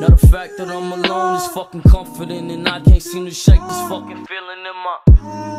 Now the fact that I'm alone is fucking comforting, and I can't seem to shake this fucking feeling in my.